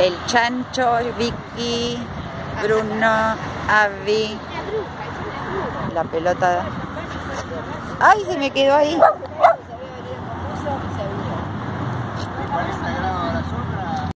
el Chancho, Vicky, Bruno, Avi, la pelota. ¡Ay, se me quedó ahí!